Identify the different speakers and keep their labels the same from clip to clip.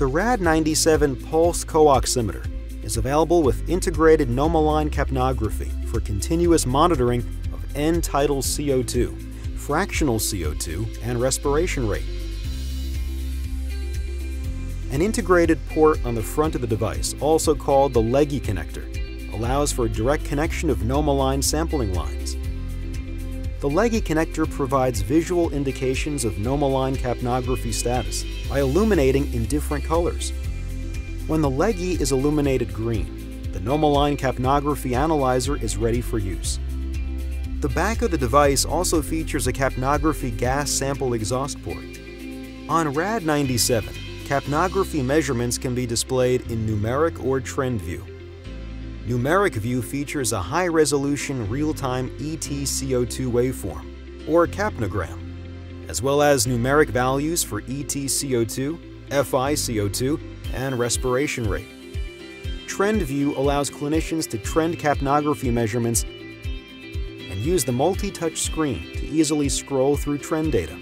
Speaker 1: The RAD97 Pulse Co-Oximeter is available with integrated NomoLine capnography for continuous monitoring of end-tidal CO2, fractional CO2, and respiration rate. An integrated port on the front of the device, also called the LEGI connector, allows for direct connection of NomoLine sampling lines. The LEGI connector provides visual indications of NomoLine capnography status by illuminating in different colors. When the LEGI is illuminated green, the NomoLine capnography analyzer is ready for use. The back of the device also features a capnography gas sample exhaust port. On RAD97, capnography measurements can be displayed in numeric or trend view. Numeric view features a high-resolution real-time ETCO2 waveform, or capnogram, as well as numeric values for ETCO2, FiCO2, and respiration rate. Trend view allows clinicians to trend capnography measurements and use the multi-touch screen to easily scroll through trend data.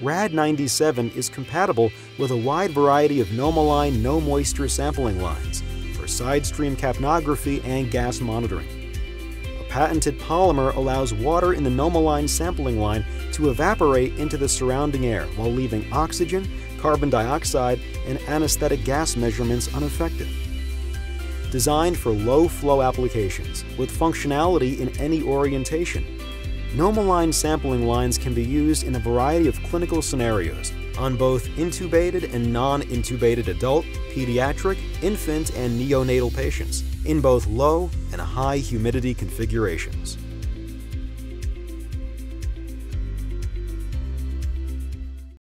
Speaker 1: RAD97 is compatible with a wide variety of NomoLine no moisture sampling lines, side stream capnography and gas monitoring. A patented polymer allows water in the NomoLine sampling line to evaporate into the surrounding air while leaving oxygen, carbon dioxide, and anesthetic gas measurements unaffected. Designed for low-flow applications with functionality in any orientation, NomoLine sampling lines can be used in a variety of clinical scenarios on both intubated and non-intubated adult, pediatric, infant, and neonatal patients in both low and high humidity configurations.